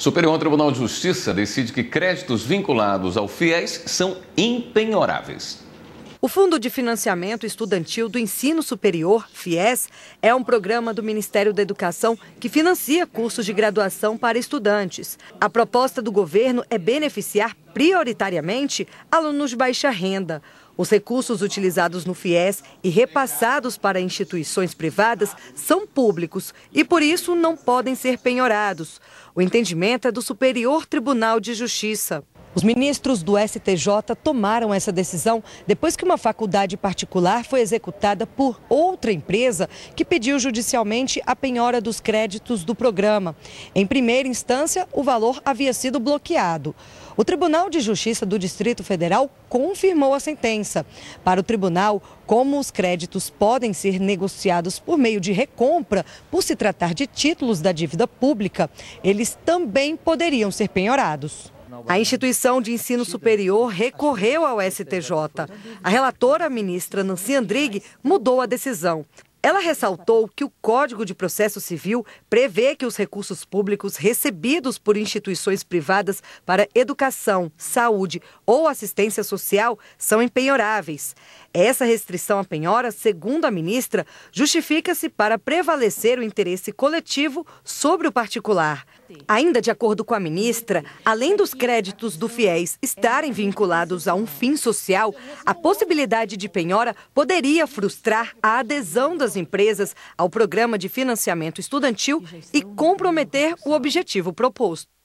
Superior Tribunal de Justiça decide que créditos vinculados ao FIES são impenhoráveis. O Fundo de Financiamento Estudantil do Ensino Superior, FIES, é um programa do Ministério da Educação que financia cursos de graduação para estudantes. A proposta do governo é beneficiar prioritariamente alunos de baixa renda. Os recursos utilizados no FIES e repassados para instituições privadas são públicos e, por isso, não podem ser penhorados. O entendimento é do Superior Tribunal de Justiça. Os ministros do STJ tomaram essa decisão depois que uma faculdade particular foi executada por outra empresa que pediu judicialmente a penhora dos créditos do programa. Em primeira instância, o valor havia sido bloqueado. O Tribunal de Justiça do Distrito Federal confirmou a sentença. Para o tribunal, como os créditos podem ser negociados por meio de recompra, por se tratar de títulos da dívida pública, eles também poderiam ser penhorados. A instituição de ensino superior recorreu ao STJ. A relatora, a ministra Nancy Andrighi, mudou a decisão. Ela ressaltou que o Código de Processo Civil prevê que os recursos públicos recebidos por instituições privadas para educação, saúde ou assistência social são empenhoráveis. Essa restrição à penhora, segundo a ministra, justifica-se para prevalecer o interesse coletivo sobre o particular. Ainda de acordo com a ministra, além dos créditos do FIES estarem vinculados a um fim social, a possibilidade de penhora poderia frustrar a adesão das empresas ao programa de financiamento estudantil e comprometer o objetivo proposto.